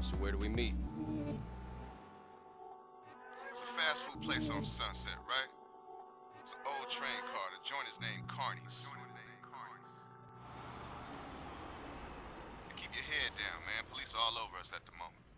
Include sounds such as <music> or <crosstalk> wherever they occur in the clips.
So where do we meet? It's a fast food place on Sunset, right? It's an old train car. The joint is named Carney's. Keep your head down, man. Police are all over us at the moment.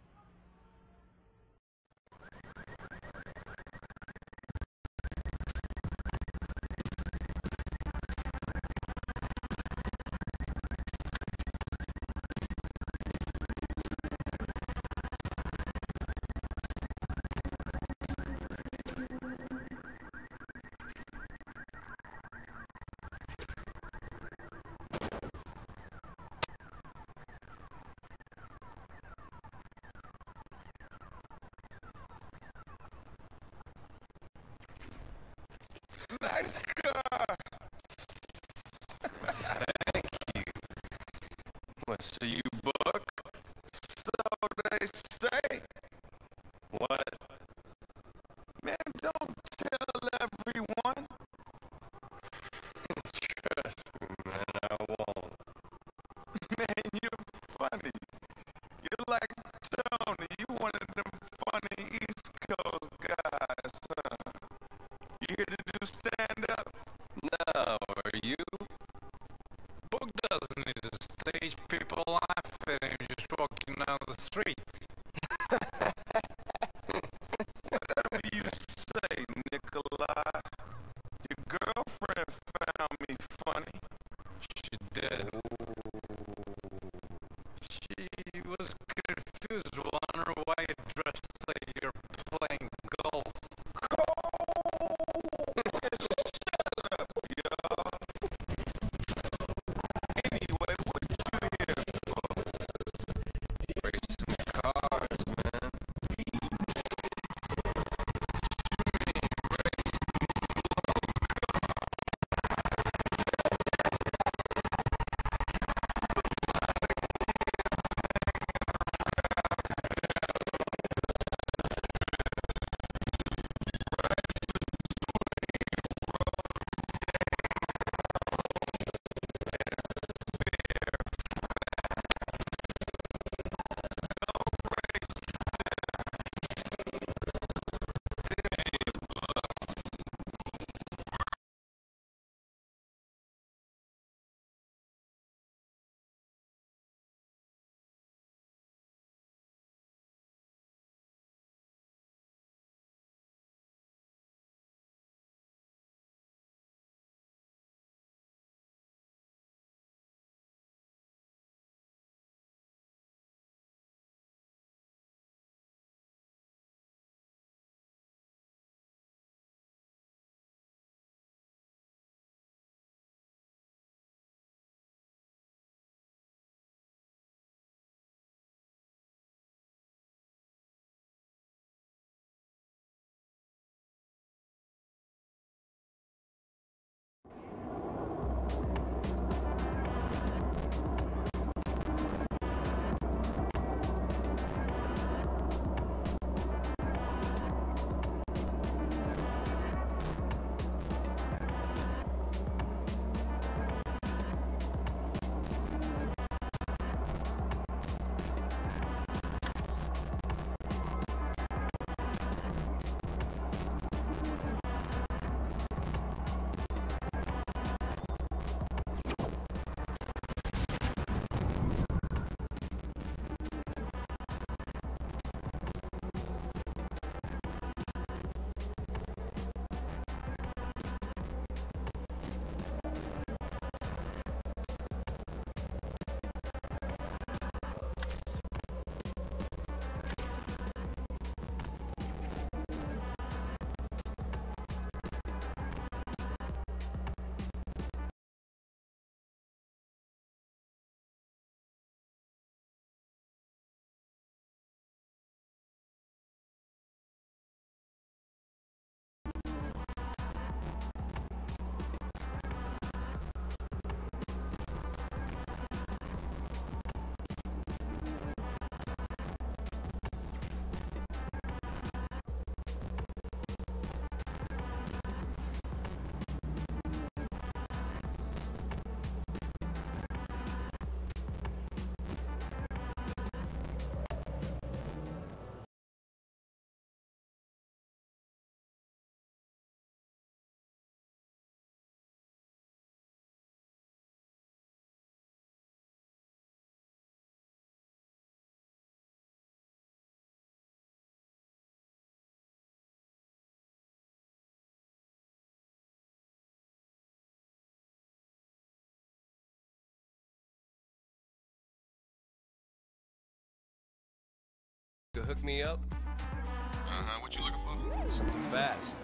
Hook me up? Uh-huh, what you looking for? Something fast.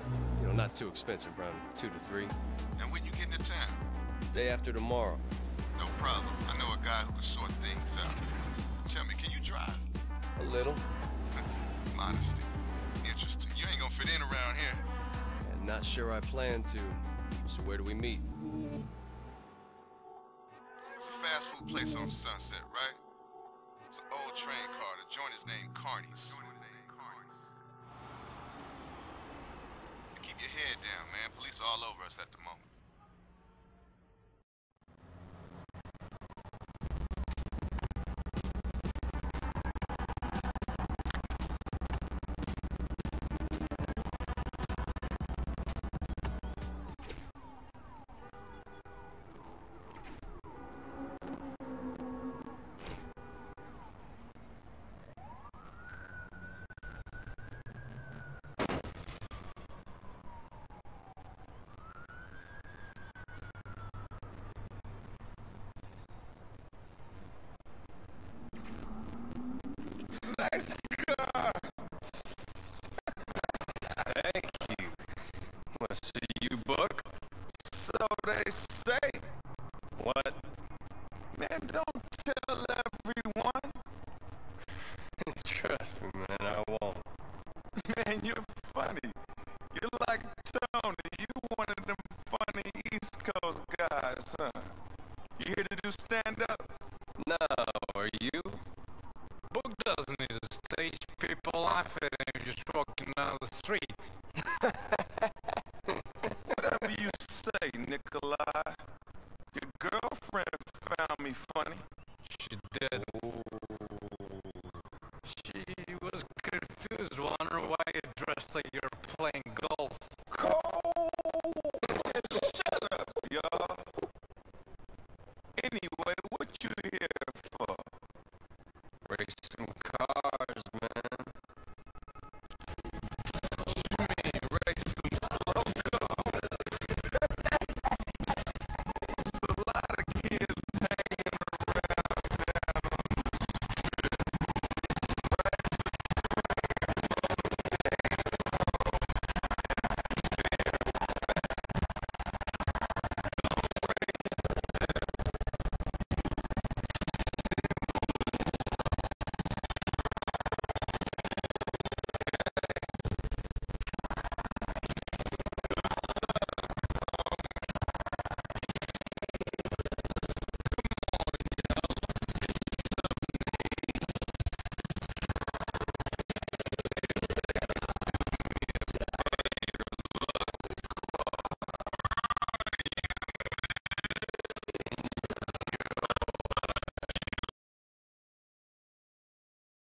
You know, not too expensive, around two to three. And when you get into town? Day after tomorrow. No problem. I know a guy who can sort things out. Tell me, can you drive? A little. <laughs> Modesty. Interesting. You ain't gonna fit in around here. And not sure I plan to. So where do we meet? It's a fast food place on Sunset, right? An old train car. The joint is named Carney's. Keep your head down, man. Police are all over us at the moment. tell